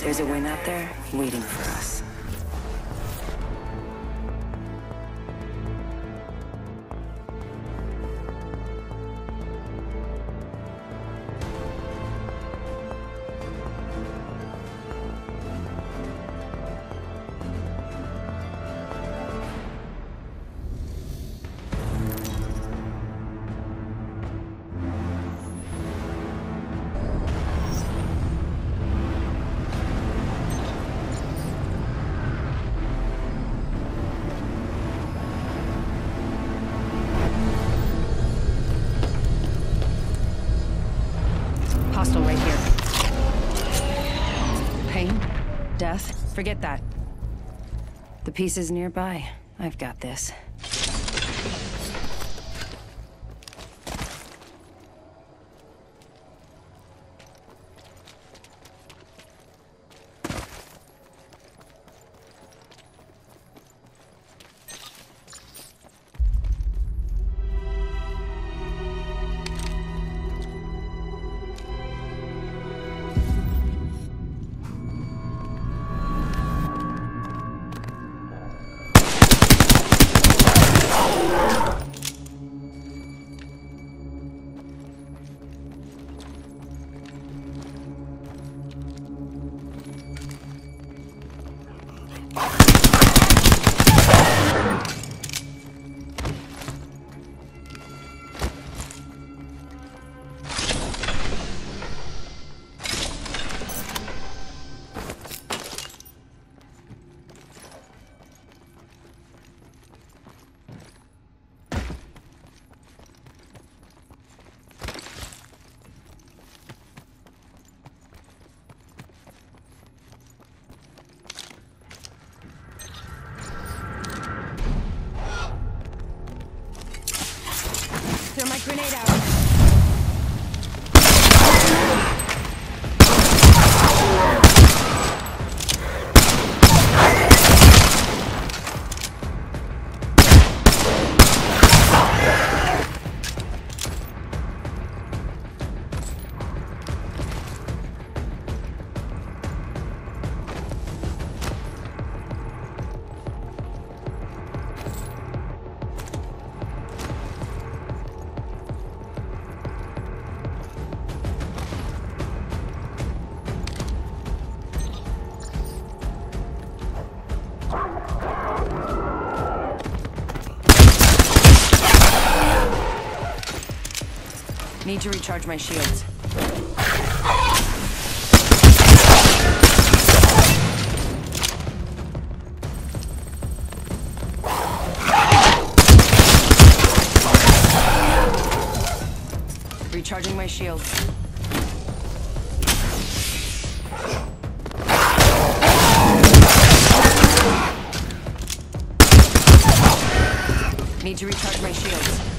There's a win out there waiting for us. Hostile right here. Pain? Death? Forget that. The piece is nearby. I've got this. Need to recharge my shields. Recharging my shields. Need to recharge my shields.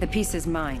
The piece is mine.